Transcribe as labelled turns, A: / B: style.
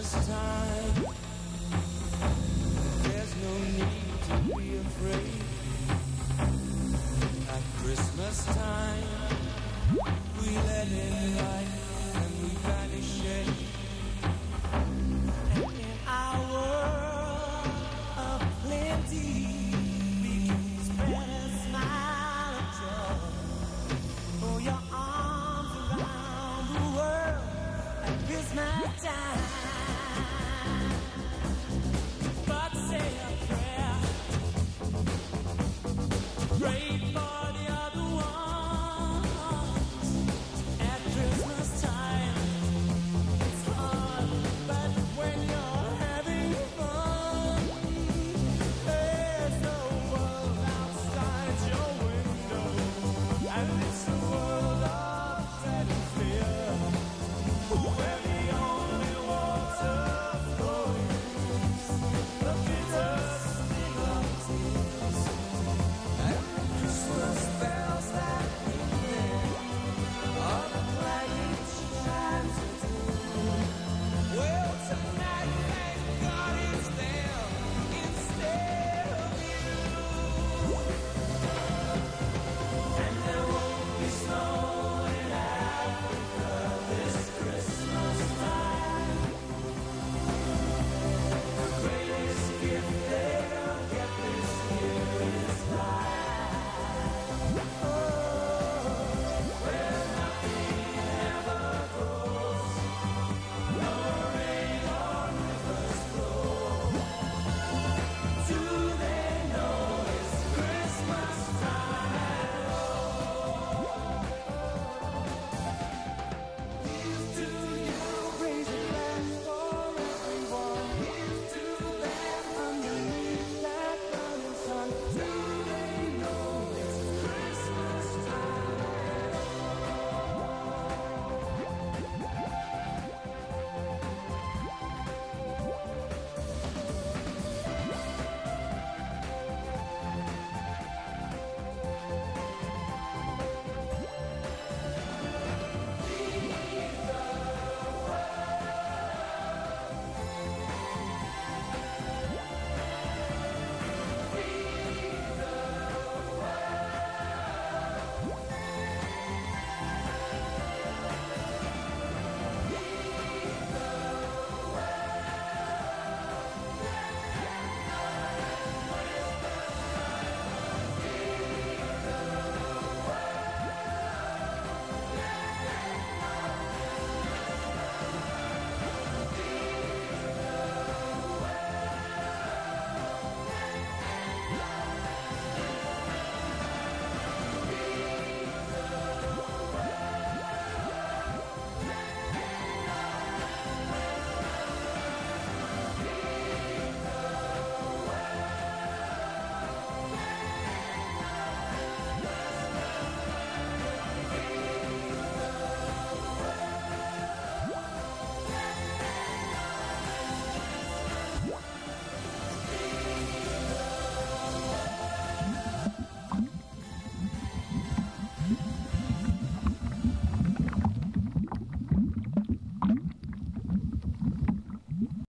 A: Christmas time. There's no need to be afraid. At Christmas time We let in light and we vanish. it And in our world of plenty We can spread a smile of joy. Throw your arms around the world At Christmas time.